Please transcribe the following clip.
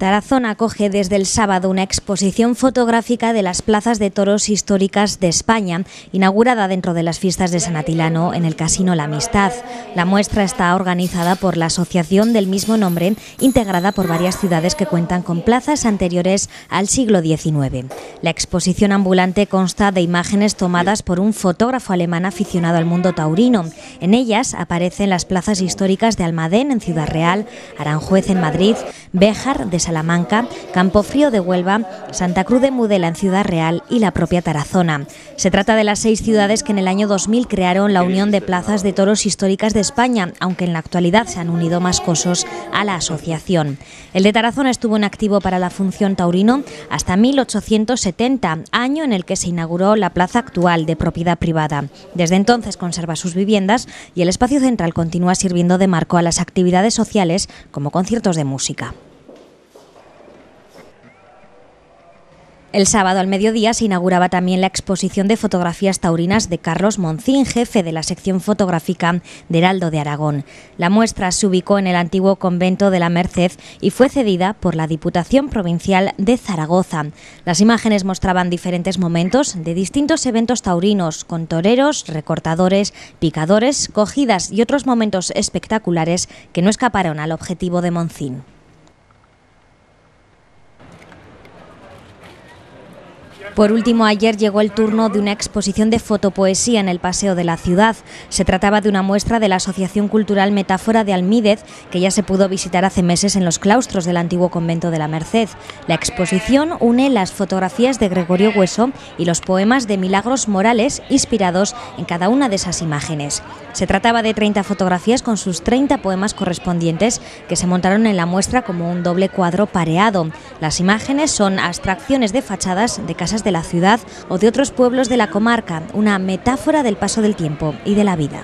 Tarazona acoge desde el sábado una exposición fotográfica de las plazas de toros históricas de España, inaugurada dentro de las fiestas de San Atilano en el Casino La Amistad. La muestra está organizada por la asociación del mismo nombre, integrada por varias ciudades que cuentan con plazas anteriores al siglo XIX. La exposición ambulante consta de imágenes tomadas por un fotógrafo alemán aficionado al mundo taurino. En ellas aparecen las plazas históricas de Almadén en Ciudad Real, Aranjuez en Madrid, Béjar de Salamanca, Campofrío de Huelva, Santa Cruz de Mudela en Ciudad Real y la propia Tarazona. Se trata de las seis ciudades que en el año 2000 crearon la Unión de Plazas de Toros Históricas de España, aunque en la actualidad se han unido más cosos a la asociación. El de Tarazona estuvo en activo para la función taurino hasta 1870, año en el que se inauguró la plaza actual de propiedad privada. Desde entonces conserva sus viviendas y el espacio central continúa sirviendo de marco a las actividades sociales como conciertos de música. El sábado al mediodía se inauguraba también la exposición de fotografías taurinas de Carlos Moncín, jefe de la sección fotográfica de Heraldo de Aragón. La muestra se ubicó en el antiguo convento de la Merced y fue cedida por la Diputación Provincial de Zaragoza. Las imágenes mostraban diferentes momentos de distintos eventos taurinos, con toreros, recortadores, picadores, cogidas y otros momentos espectaculares que no escaparon al objetivo de Moncín. Por último, ayer llegó el turno de una exposición de fotopoesía en el Paseo de la Ciudad. Se trataba de una muestra de la Asociación Cultural Metáfora de Almídez, que ya se pudo visitar hace meses en los claustros del antiguo convento de la Merced. La exposición une las fotografías de Gregorio Hueso y los poemas de Milagros Morales, inspirados en cada una de esas imágenes. Se trataba de 30 fotografías con sus 30 poemas correspondientes que se montaron en la muestra como un doble cuadro pareado. Las imágenes son abstracciones de fachadas de de la ciudad o de otros pueblos de la comarca, una metáfora del paso del tiempo y de la vida.